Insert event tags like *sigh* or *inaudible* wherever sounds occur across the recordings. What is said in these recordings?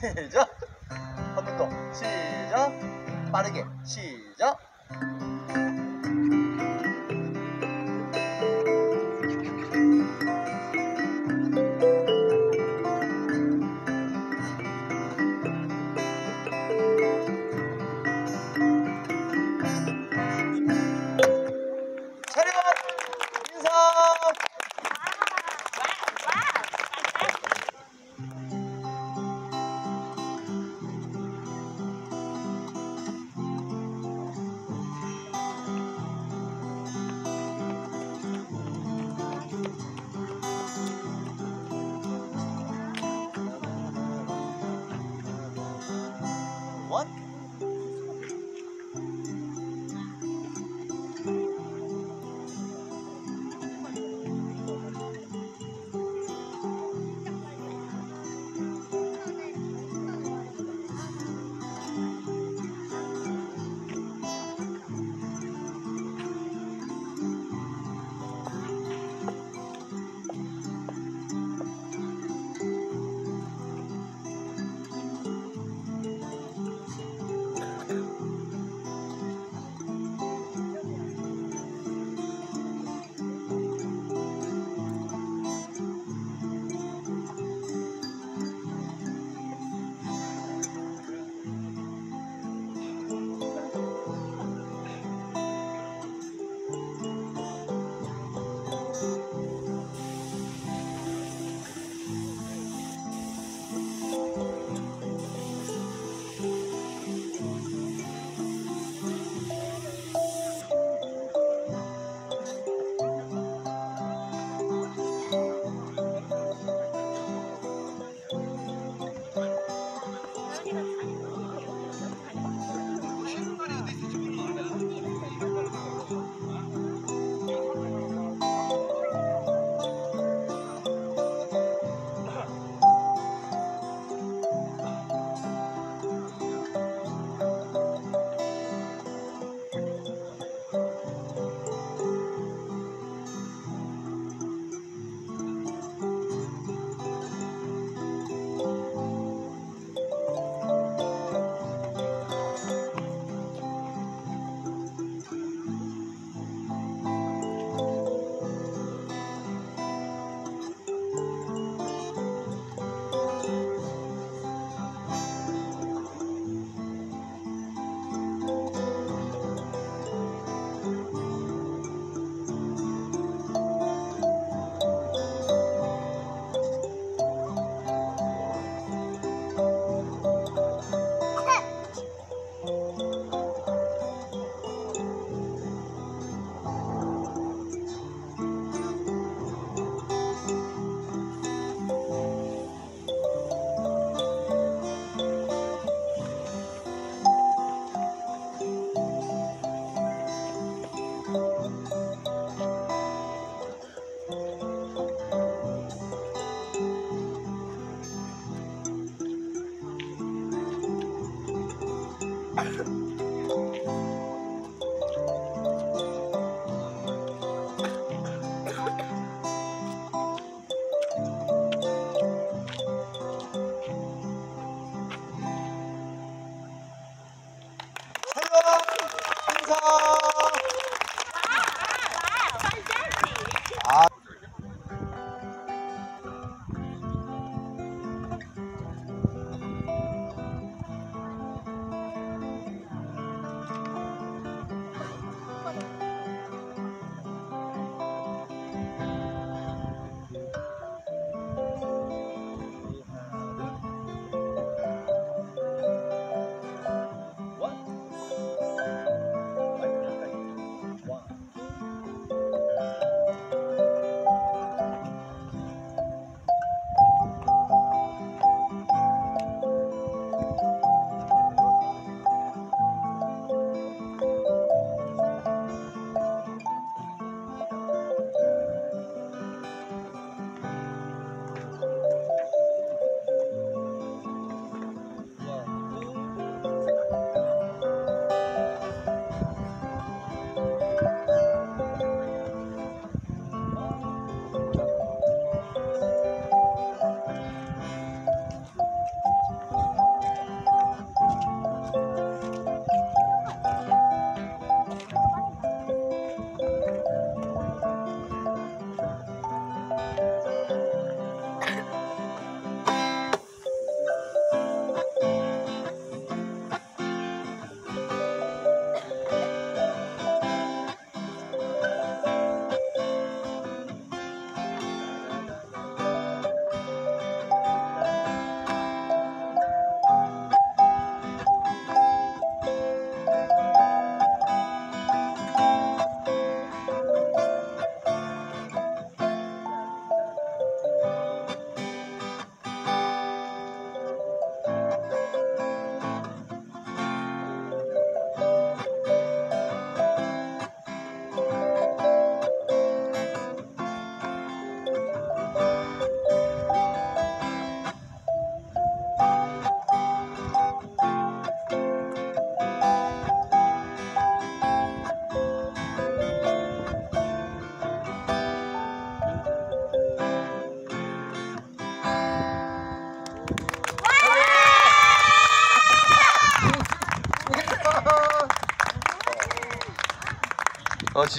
*laughs* 시작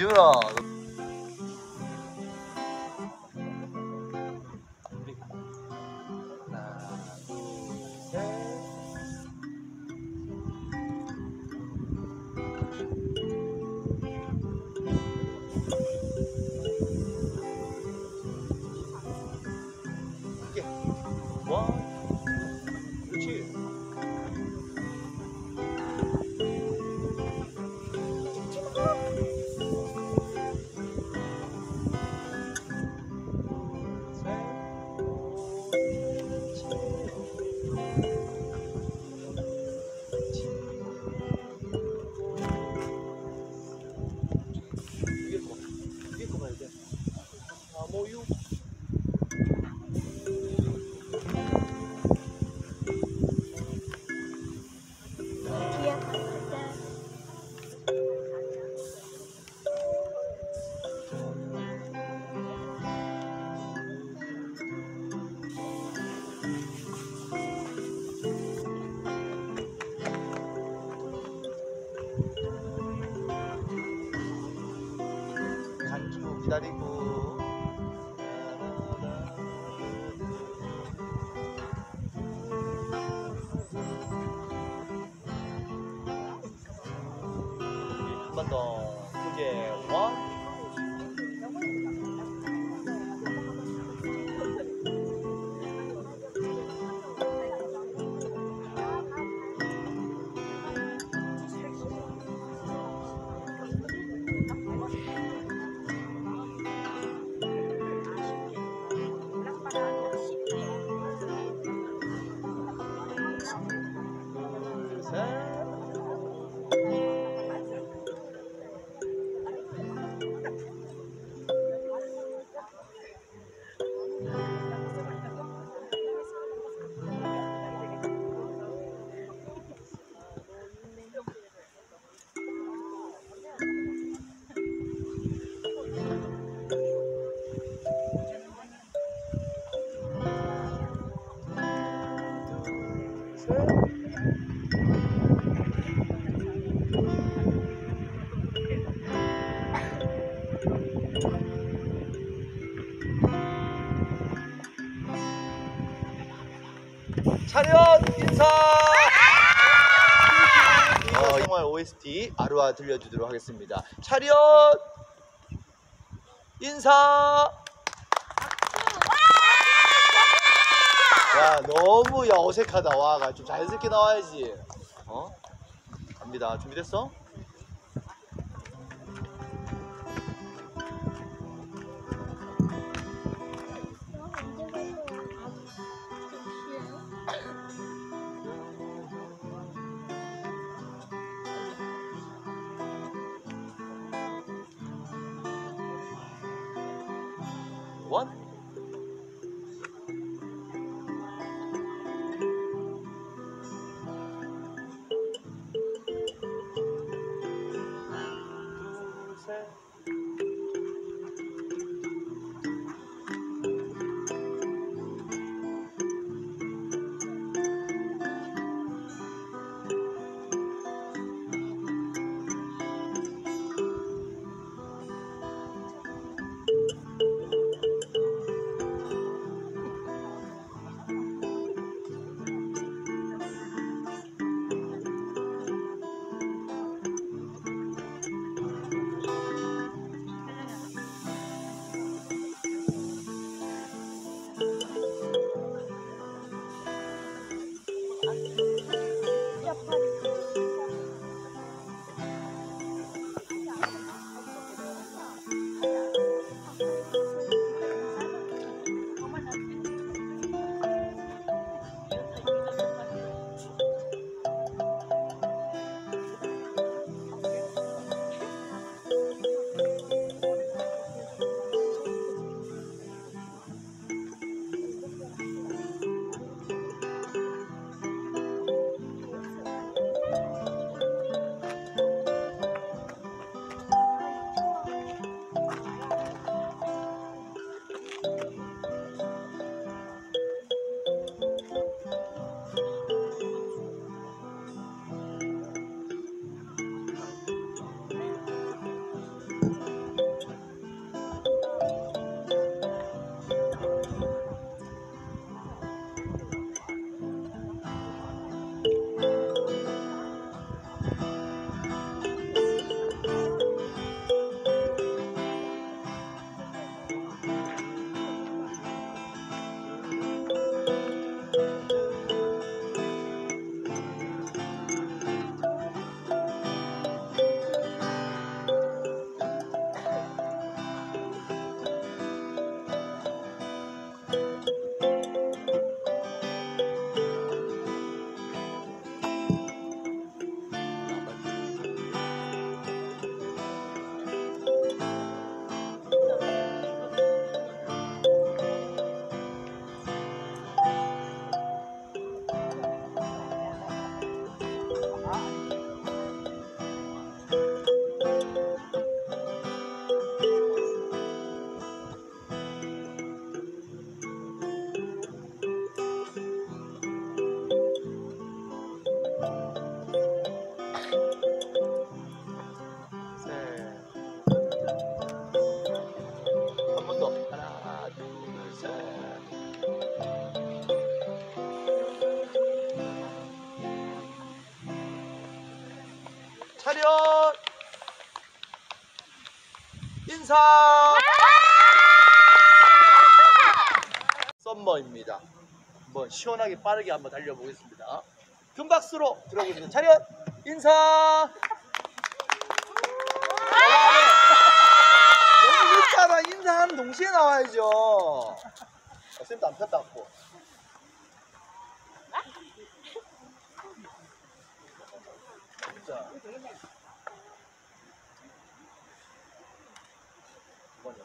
어지 OST 아루아 들려주도록 하겠습니다. 차렷! 인사! 야 너무 야 어색하다. 와가 좀 자연스럽게 나와야지. 어? 갑니다. 준비됐어 인사. 썸머입니다. 한번 시원하게 빠르게 한번 달려보겠습니다. 큰 박수로 들어보겠습니다. 차렷 인사. 너무 늦잖아. 인사하는 동시에 나와야죠. 아, 쌤도 안 폈다 갖고. 자. 두번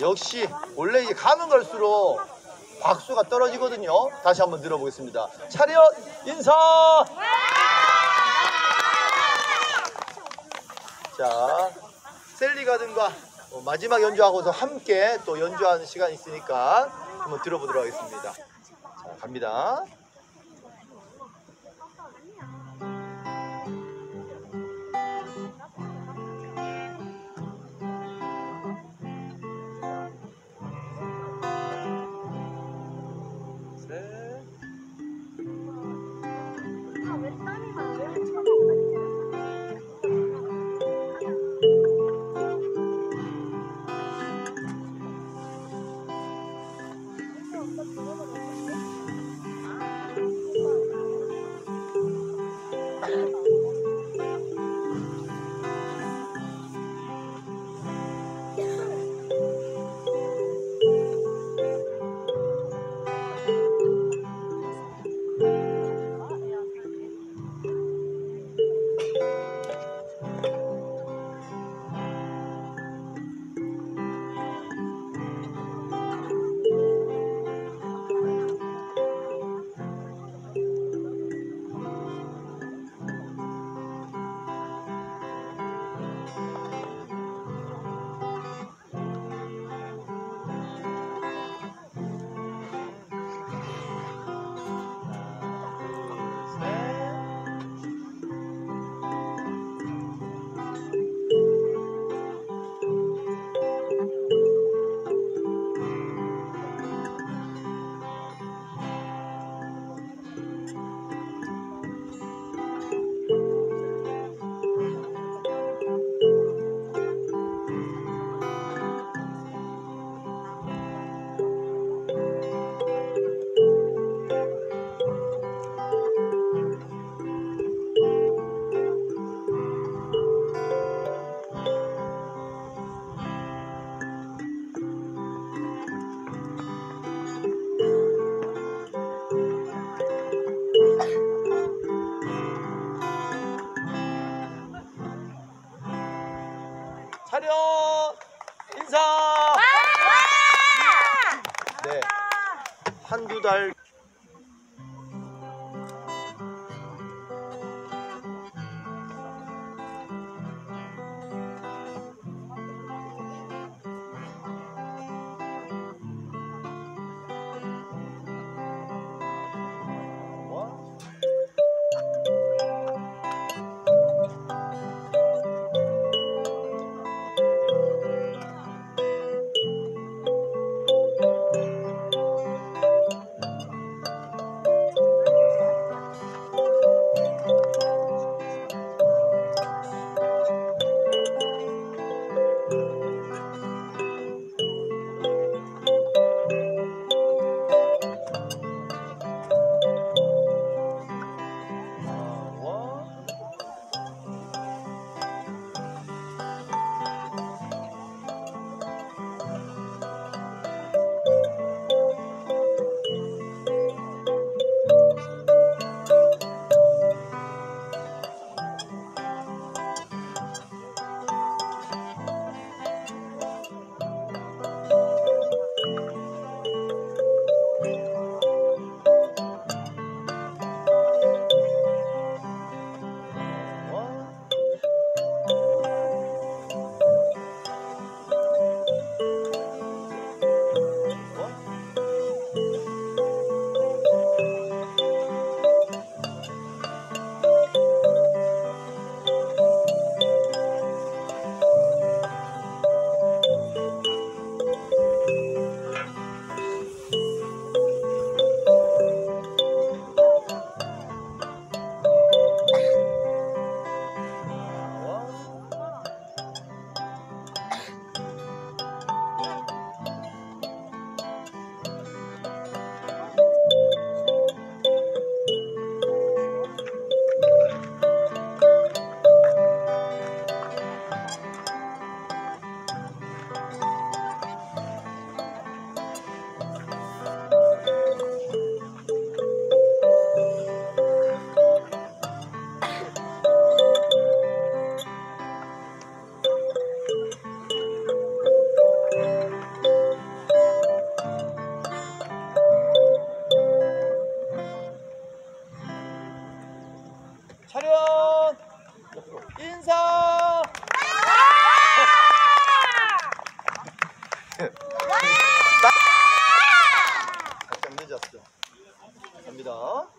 역시 원래 이게 가면 갈수록 박수가 떨어지거든요. 다시 한번 들어보겠습니다. 차렷 인사. 자 셀리 가든과 어, 마지막 연주하고서 함께 또 연주하는 시간이 있으니까 한번 들어보도록 하겠습니다. 자 갑니다. 갑니다